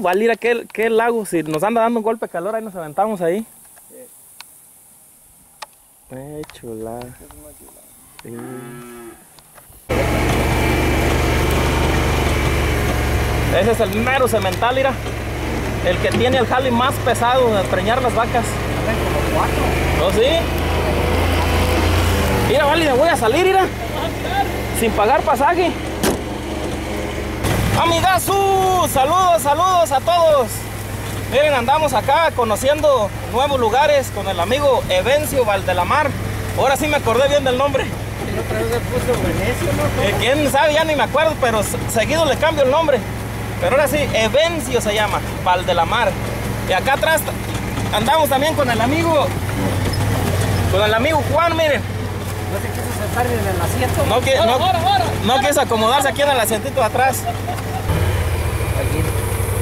igual ir a aquel, lago, si nos anda dando un golpe de calor, ahí nos aventamos ahí. Eh. Sí. Ese es el mero cemental, mira. El que tiene el jale más pesado de preñar las vacas. ¿No sí? Mira, vale, me voy a salir, mira. Sin pagar pasaje. Amigazu, saludos, saludos a todos. Miren, andamos acá conociendo nuevos lugares con el amigo Evencio Valdelamar. Ahora sí me acordé bien del nombre. Eh, ¿Quién sabe? Ya ni me acuerdo, pero seguido le cambio el nombre. Pero ahora sí, Evencio se llama, Valdelamar. Y acá atrás andamos también con el amigo, con el amigo Juan, miren. No se quiso sentar en el asiento. No quiso acomodarse aquí en el asientito de atrás. Aquí,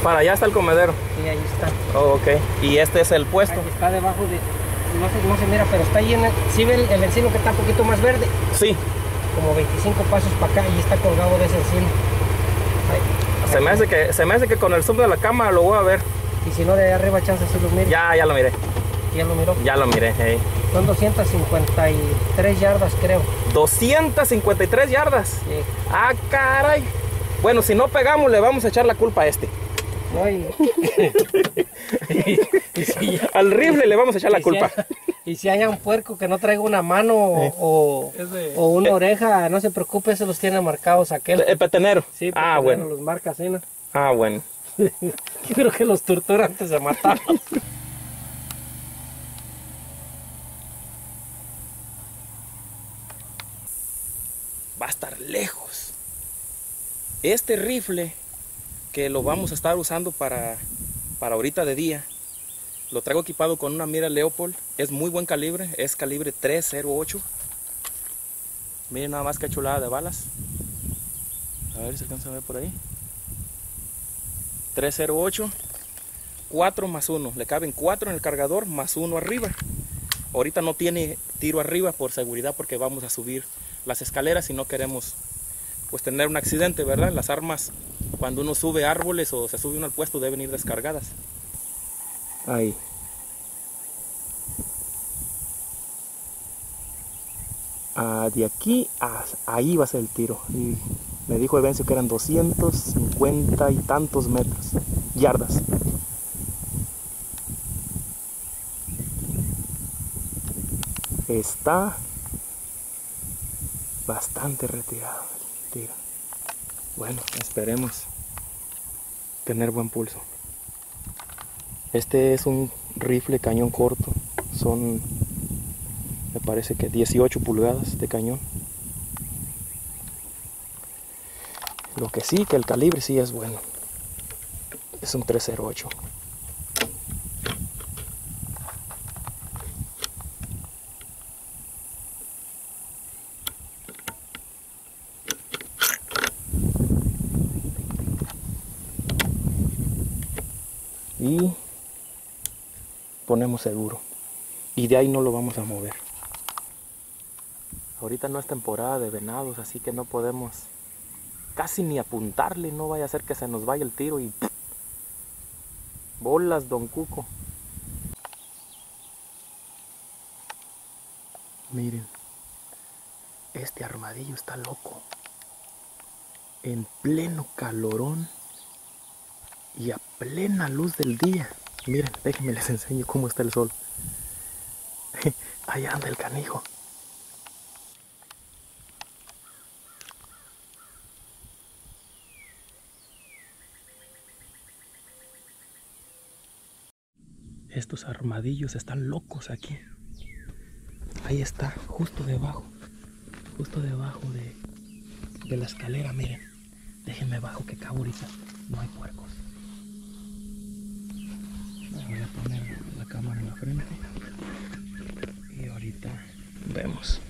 Para allá está el comedero. sí, ahí está. Oh, ok. Y este es el puesto. Aquí está debajo de. No se, no se mira, pero está ahí en el. ¿Sí ve el, el encino que está un poquito más verde? Sí. Como 25 pasos para acá y está colgado de ese encino. Ahí. Se me, hace que, se me hace que con el zoom de la cámara lo voy a ver. Y si no, de arriba, chance si lo mira. Ya, ya lo miré. Ya lo miró. Ya lo miré. hey. Son 253 yardas, creo. 253 yardas. Sí. Ah, caray. Bueno, si no pegamos, le vamos a echar la culpa a este. No, y, y si Al rifle le vamos a echar la si culpa. hay- y si haya un puerco que no traiga una mano o, o una oreja, no se preocupe, se los tiene marcados aquel. El petenero. Sí, ah, bueno. Los marca así, ¿no? Ah, bueno. Yo creo que los tortura antes de matarlos. va a estar lejos. Este rifle que lo vamos a estar usando para, para ahorita de día, lo traigo equipado con una mira Leopold. Es muy buen calibre, es calibre 308. Miren nada más que chulada de balas. A ver si alcanza a ver por ahí. 308, 4 más 1. Le caben 4 en el cargador más 1 arriba. Ahorita no tiene tiro arriba por seguridad porque vamos a subir las escaleras y no queremos pues tener un accidente, ¿verdad? Las armas cuando uno sube árboles o se sube uno al puesto deben ir descargadas. Ahí. Ah, de aquí a ahí va a ser el tiro. Y me dijo Evencio que eran 250 y tantos metros, yardas. Está bastante retirado Bueno, esperemos tener buen pulso. Este es un rifle cañón corto. Son, me parece que 18 pulgadas de cañón. Lo que sí, que el calibre sí es bueno. Es un 308. y ponemos seguro y de ahí no lo vamos a mover. Ahorita no es temporada de venados así que no podemos casi ni apuntarle. No vaya a ser que se nos vaya el tiro y bolas don cuco. Miren este armadillo está loco. En pleno calorón y a plena luz del día. Miren, déjenme les enseño cómo está el sol. Allá anda el canijo. Estos armadillos están locos aquí. Ahí está, justo debajo. Justo debajo de, de la escalera, miren. Déjenme bajo que acá ahorita no hay puercos. Voy a poner la cámara en la frente. Y ahorita vemos.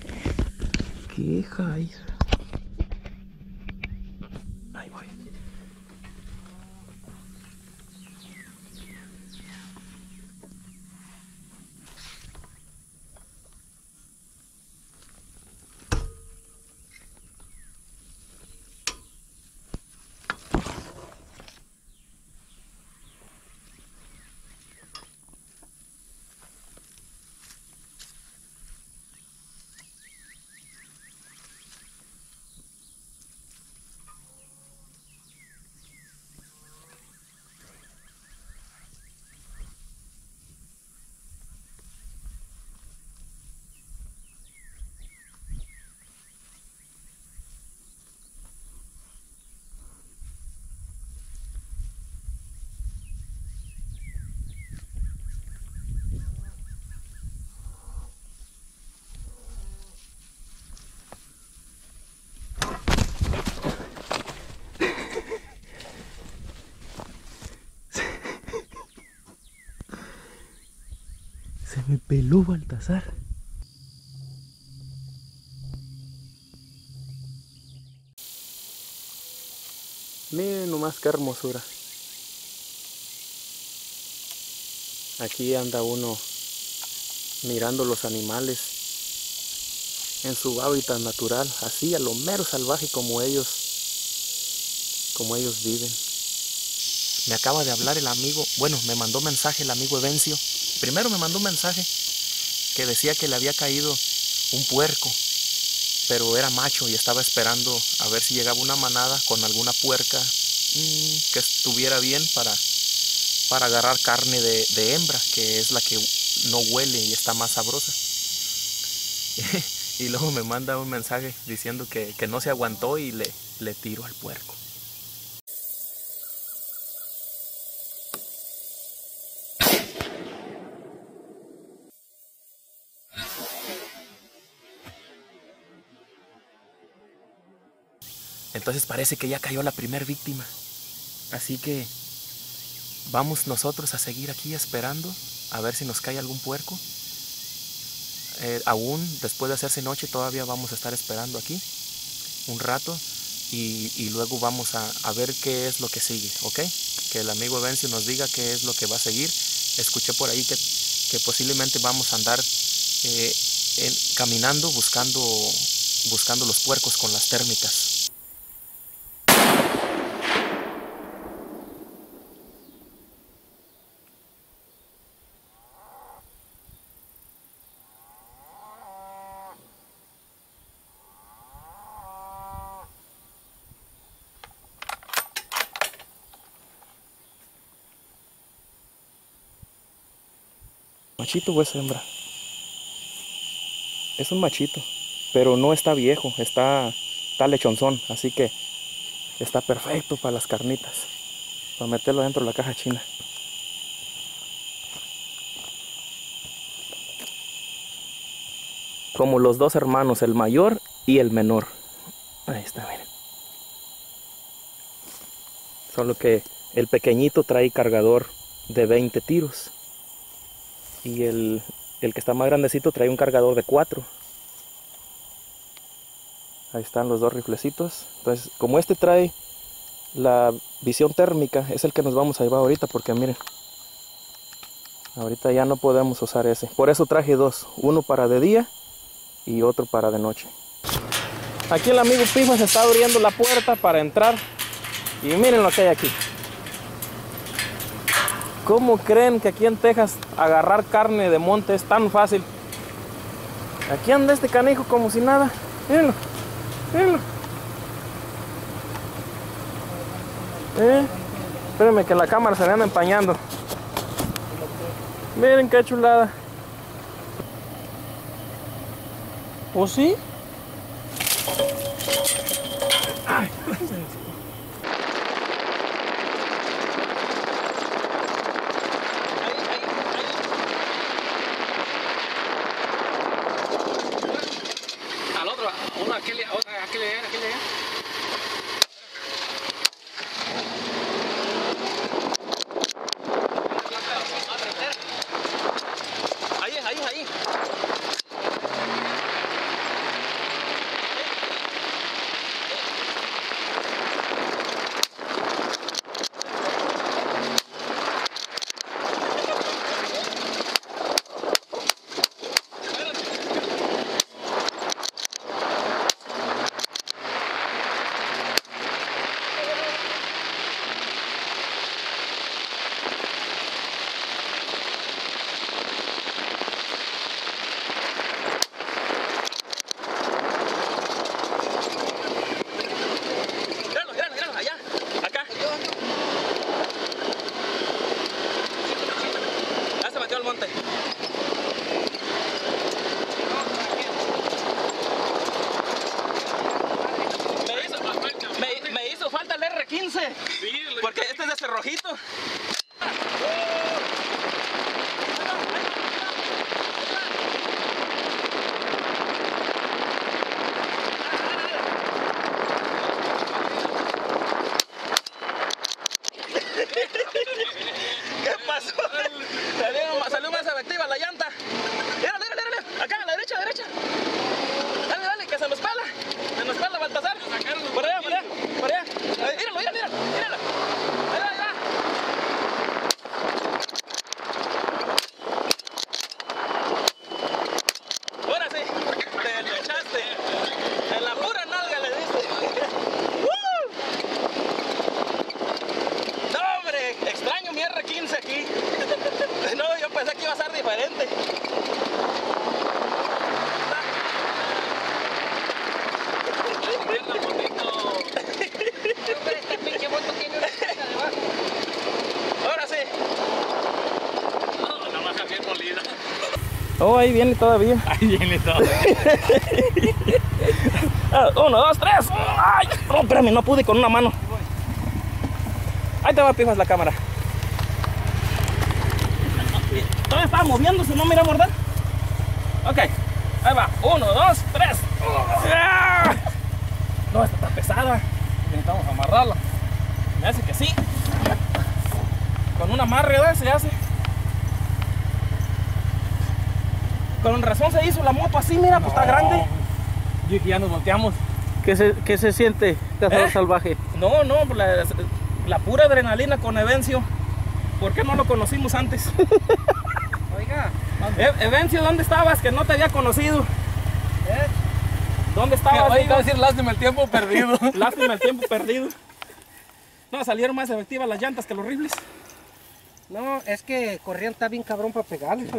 ¿Qué hay? Ahí voy. Me peló Baltasar. Miren nomás qué hermosura. Aquí anda uno mirando los animales en su hábitat natural, así a lo mero salvaje como ellos, como ellos viven. Me acaba de hablar el amigo, bueno, me mandó mensaje el amigo Evencio. Primero me mandó un mensaje que decía que le había caído un puerco pero era macho y estaba esperando a ver si llegaba una manada con alguna puerca mm, que estuviera bien para, para agarrar carne de, hembra, que es la que no huele y está más sabrosa. y luego me manda un mensaje diciendo que, que no se aguantó y le, le tiro al puerco. Entonces parece que ya cayó la primer víctima. Así que vamos nosotros a seguir aquí esperando a ver si nos cae algún puerco. Eh, aún después de hacerse noche todavía vamos a estar esperando aquí un rato y, luego vamos a, ver qué es lo que sigue, ¿ok? Que el amigo Evencio nos diga qué es lo que va a seguir. Escuché por ahí que, posiblemente vamos a andar eh, caminando buscando, buscando los puercos con las térmicas. ¿Machito o es hembra? Es un machito, pero no está viejo, está, está lechonzón, así que está perfecto para las carnitas. Para meterlo dentro de la caja china. Como los dos hermanos, el mayor y el menor. Ahí está, miren. Solo que el pequeñito trae cargador de 20 tiros y el, que está más grandecito trae un cargador de 4 ahí están los dos riflecitos. Entonces como este trae la visión térmica es el que nos vamos a llevar ahorita porque miren ahorita ya no podemos usar ese. Por eso traje dos uno para de día y otro para de noche. Aquí el amigo Pifas se está abriendo la puerta para entrar y miren lo que hay aquí ¿Cómo creen que aquí en Texas agarrar carne de monte es tan fácil? Aquí anda este canijo como si nada. Mírenlo, mírenlo. ¿Eh? Espérenme que la cámara se le empañando. Miren qué chulada. ¿O sí? Ay. Porque ahí viene todavía. Ahí viene todavía. Ah, uno, dos, tres. Ay, no, espérame, no pude con una mano. Ahí te va, pijas la cámara. Todavía estaba moviéndose, ¿no? Mira, morder. Ok, ahí va. Uno, dos, tres. Ah. No, esta está pesada. Necesitamos amarrarla. Me hace que sí. Con un amarre, ¿verdad? Se hace. Con razón se hizo la moto así, mira, pues está grande. Yo dije, ya nos volteamos. ¿Qué se, qué se siente, cazador ¿Eh? salvaje? No, no, la, la pura adrenalina con Evencio. ¿Por qué no lo conocimos antes? Oiga, E- Evencio, ¿dónde estabas? Que no te había conocido. ¿eh? ¿Dónde estabas? digo? va a decir lástima el tiempo perdido. Lástima el tiempo perdido. No, salieron más efectivas las llantas que los rifles. No, es que corrían está bien cabrón para pegarle.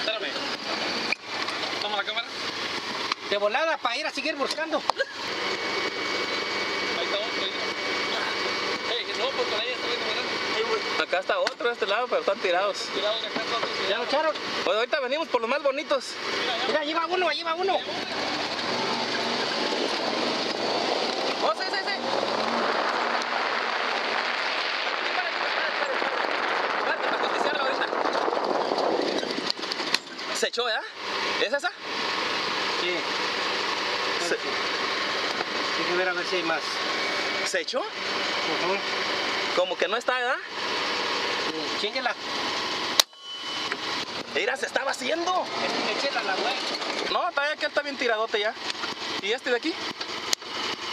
Espérame. Toma la cámara. De volada para ir a seguir buscando. Ahí está otro. ahí. Ey, no, porque ahí está bien mirando. Acá está otro de este lado, pero están tirados. Acá. ¿Ya lo echaron? Oye, ahorita venimos por los más bonitos. Mira, ahí va uno, ahí va uno. Oh, sí, sí, sí. Espérate, espérate, espérate, espérate. Espérate para cotizarlo ahorita. ¿Se echó, ya? ¿Es esa? Sí. Se, que ver a ver si hay más. ¿Se echó? Como que no está, ¿verdad? Sí, Chíngala. Mira, se estaba haciendo. Échela la güey. No, todavía que está bien tiradote ya. ¿Y este de aquí?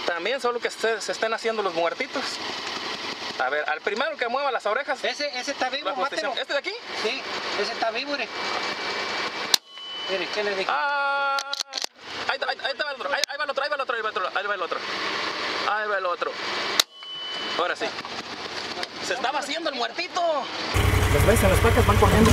También, solo que se, se estén haciendo los muertitos. A ver, al primero que mueva las orejas. Ese, ese está vivo, mátelo. ¿Este de aquí? Sí, ese está vivo, mire. Mire, ¿qué le dije? Ah, ahí, ahí, ahí va el otro, ahí, ahí va el otro, ahí va el otro, ahí va el otro, ahí va el otro. Ahí va el otro. Ahora sí. Se estaba haciendo el muertito. Los ves, las placas van corriendo.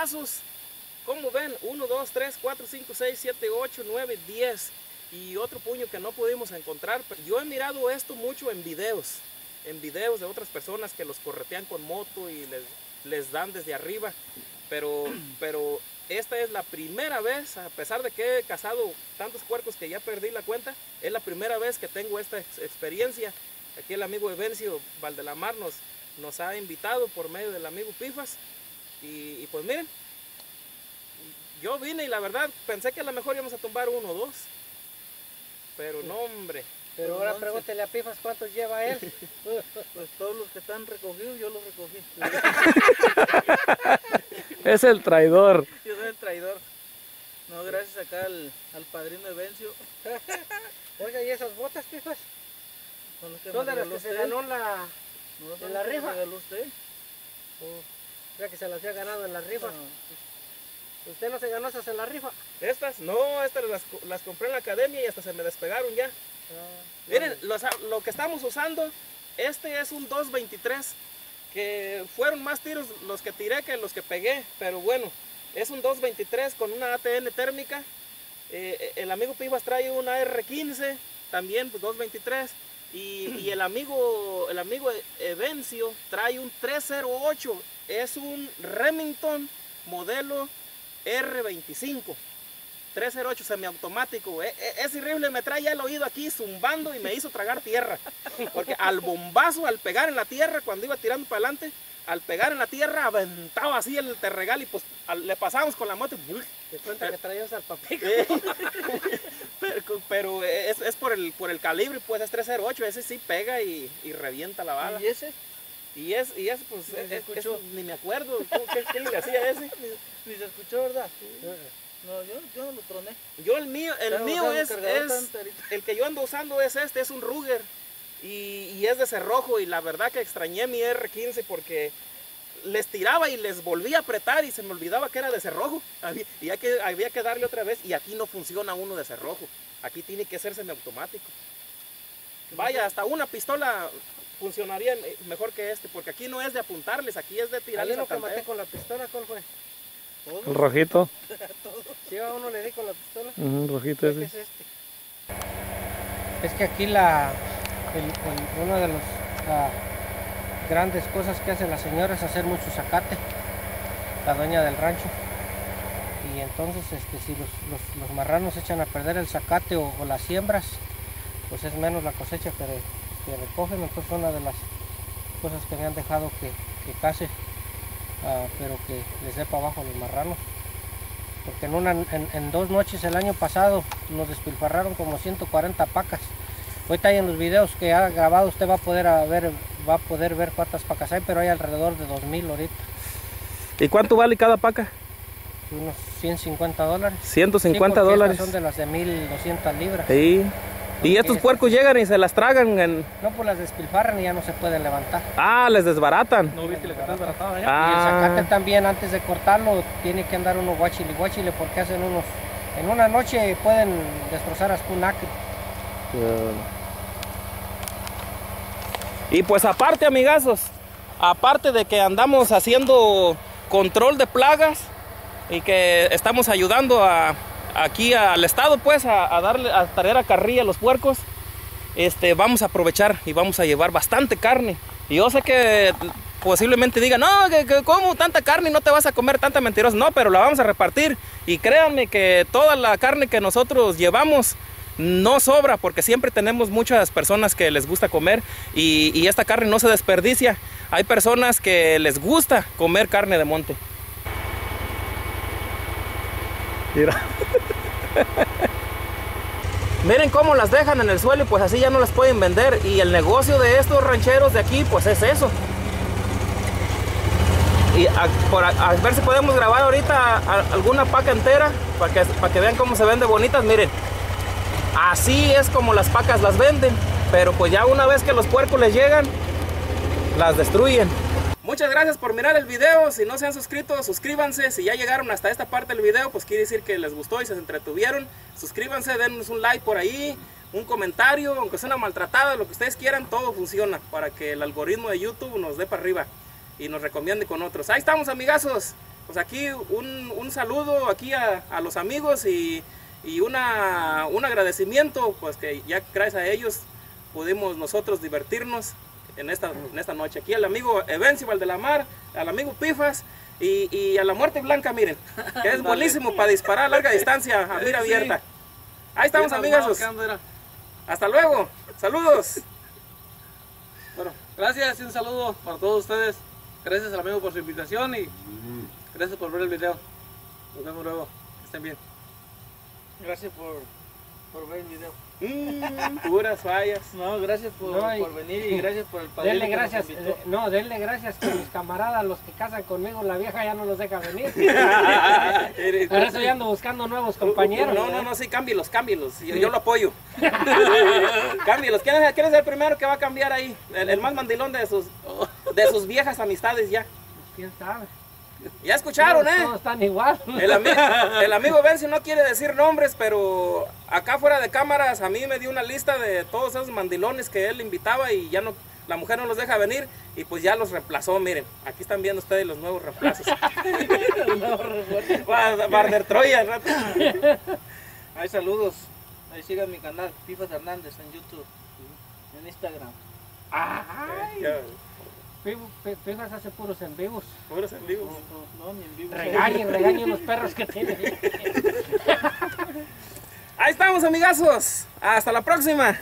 Amigazos. ¿Cómo ven? 1, 2, 3, 4, 5, 6, 7, 8, 9, 10. Y otro puño que no pudimos encontrar. Yo he mirado esto mucho en videos. En videos de otras personas que los corretean con moto y les, les dan desde arriba. Pero, pero esta es la primera vez, a pesar de que he cazado tantos puercos que ya perdí la cuenta, es la primera vez que tengo esta ex- experiencia. Aquí el amigo Evencio Valdelamar nos, nos ha invitado por medio del amigo Pifas. Y, y pues miren, yo vine y la verdad pensé que a lo mejor íbamos a tumbar uno o dos. Pero no, hombre. Pero ahora pregúntele a Pifas cuántos lleva él. Pues todos los que están recogidos, yo los recogí. Es el traidor. Yo soy el traidor. No, gracias acá al, al padrino Evencio. Oiga, ¿y esas botas, Pifas? Que Son me las que se ganó la... No, en la rifa. usted. Ya que se las había ganado en la rifa. No, ¿Usted no se ganó esas en la rifa? Estas, no, estas las, las compré en la academia y hasta se me despegaron ya. Ah, Miren, los- lo que estamos usando, este es un 223, que fueron más tiros los que tiré que los que pegué, pero bueno, es un 223 con una ATN térmica. Eh, el amigo Pivas trae una R15, también pues 223. Y, y el amigo el amigo Evencio trae un 308, es un Remington modelo R25. 308 semiautomático. E- e- ese rifle me trae ya el oído aquí zumbando y me hizo tragar tierra. Porque al bombazo, al pegar en la tierra, cuando iba tirando para adelante, al pegar en la tierra, aventaba así el terregal y pues al- le pasábamos con la moto. Te cuenta que traías al papi. Pero es, es por, el, por el calibre, pues es 308, ese sí pega y, y revienta la bala. ¿Y ese? Y es, y es pues, Ni es- se es- escuchó. ni me acuerdo, ¿cómo- ¿qué, qué le hacía ese? Ni, ni se escuchó, ¿verdad? No, yo, yo no lo troné. Yo el mío, el mío es, es- el que yo ando usando es este, es un Ruger y, y es de cerrojo y la verdad que extrañé mi R15 porque les tiraba y les volvía a apretar y se me olvidaba que era de cerrojo Había- y que, había que darle otra vez y aquí no funciona uno de cerrojo, aquí tiene que ser semiautomático. Vaya, hasta una pistola funcionaría eh, mejor que este, porque aquí no es de apuntarles, aquí es de tirarles lo que maté con la pistola, ¿cuál fue? El rojito. Si a uno le di con la pistola. Rojito ¿Qué ese. es este? Es que aquí la, el- el- una de las grandes cosas que hace la señora es hacer mucho zacate, la dueña del rancho. Y entonces este, si los, los- marranos echan a perder el zacate o, las siembras, pues es menos la cosecha que, que recogen. Entonces una de las cosas que me han dejado que, que case, ah, pero que les dé para abajo a los marranos porque en, dos noches el año pasado nos despilfarraron como 140 pacas. Ahorita hay en los videos que ha grabado usted va a poder a ver, va a poder ver cuántas pacas hay, pero hay alrededor de 2000 ahorita, ¿Y cuánto vale cada paca? Unos 150 dólares. 150 Sí, dólares. Son de las de 1200 libras. Sí. Y estos puercos llegan y se las tragan en... No, pues las despilfarran y ya no se pueden levantar. Ah, les desbaratan. ¿No viste la que está desbaratada allá? Y el Ah, zacate también antes de cortarlo tiene que andar uno guachile guachile porque hacen unos, en una noche pueden destrozar hasta un acre. Y pues aparte, amigazos, aparte de que andamos haciendo control de plagas y que estamos ayudando a, aquí al estado pues a, darle a traer a carrilla los puercos, este vamos a aprovechar y vamos a llevar bastante carne. Y yo sé que posiblemente digan, no, que, como tanta carne y no te vas a comer tanta mentirosa. No, pero la vamos a repartir. Y créanme que toda la carne que nosotros llevamos no sobra porque siempre tenemos muchas personas que les gusta comer y esta carne no se desperdicia. Hay personas que les gusta comer carne de monte. Miren cómo las dejan en el suelo y pues así ya no las pueden vender. Y el negocio de estos rancheros de aquí pues es eso. Y a, por a- ver si podemos grabar ahorita alguna paca entera para que, para que vean cómo se vende bonitas. Miren, así es como las pacas las venden. Pero pues ya una vez que los puercos les llegan, las destruyen. Muchas gracias por mirar el video. Si no se han suscrito, suscríbanse. Si ya llegaron hasta esta parte del video, pues quiere decir que les gustó y se entretuvieron. Suscríbanse, denos un like por ahí, un comentario, aunque sea una maltratada, lo que ustedes quieran, todo funciona para que el algoritmo de YouTube nos dé para arriba y nos recomiende con otros. Ahí estamos, amigazos. Pues aquí un, un saludo aquí a, a los amigos y, y una, un agradecimiento, pues que ya gracias a ellos pudimos nosotros divertirnos en esta, en esta noche. Aquí al amigo Evencio Valdelamar, al amigo Pifas y, y a la Muerte Blanca, miren, que es buenísimo para disparar a larga distancia, a mira Sí. abierta. Ahí estamos, era. Hasta luego. Saludos. Bueno, gracias y un saludo para todos ustedes. Gracias al amigo por su invitación y gracias por ver el video. Nos vemos luego. Que estén bien. Gracias por, por ver el video. Mm, puras fallas. No, gracias por, No, por venir y gracias por el padrino Denle gracias, eh, no, denle gracias que mis camaradas, los que casan conmigo, la vieja ya no los deja venir. Por eso ya ando buscando nuevos compañeros. No, no, no, sí, cámbielos, cámbielos. Yo, yo lo apoyo. cámbielos. ¿Quién es, quién es el primero que va a cambiar ahí? El, el más mandilón de sus, de sus viejas amistades ya. ¿Quién sabe? Ya escucharon, ¿eh? Todos están igual. El, ami- el amigo Benzi no quiere decir nombres, pero acá fuera de cámaras a mí me dio una lista de todos esos mandilones que él invitaba y ya no, la mujer no los deja venir y pues ya los reemplazó, miren. Aquí están viendo ustedes los nuevos reemplazos. Bar- Barner Troya, rato. Hay saludos. Ahí sigan mi canal, Pifas Hernández en YouTube, en Instagram. Ya, pegas hace puros en vivos. Puros en vivos. No, no, ni en vivos. Regañen, regañen los perros que tienen. Ahí estamos, amigazos. Hasta la próxima.